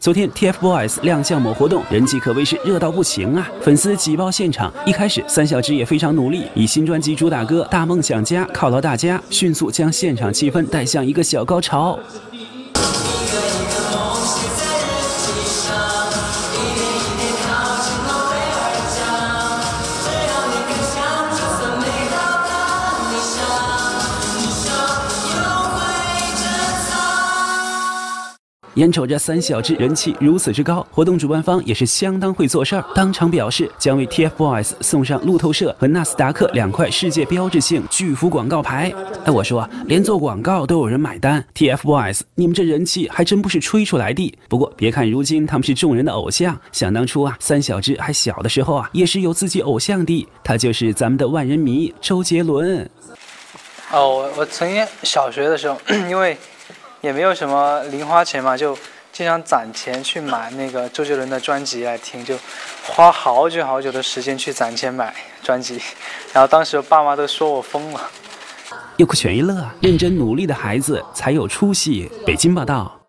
昨天 TFBOYS 亮相某活动，人气可谓是热到不行啊！粉丝挤爆现场。一开始，三小只也非常努力，以新专辑主打歌《大梦想家》犒劳大家，迅速将现场气氛带向一个小高潮。眼瞅着三小只人气如此之高，活动主办方也是相当会做事儿，当场表示将为 TFBOYS 送上路透社和纳斯达克两块世界标志性巨幅广告牌。哎，我说，连做广告都有人买单，TFBOYS，你们这人气还真不是吹出来的。不过，别看如今他们是众人的偶像，想当初啊，三小只还小的时候啊，也是有自己偶像的，他就是咱们的万人迷周杰伦。哦，我我曾经小学的时候，因为。也没有什么零花钱嘛，就经常攒钱去买那个周杰伦的专辑来听，就花好久好久的时间去攒钱买专辑，然后当时爸妈都说我疯了。又酷全一乐，认真努力的孩子才有出息。北京报道。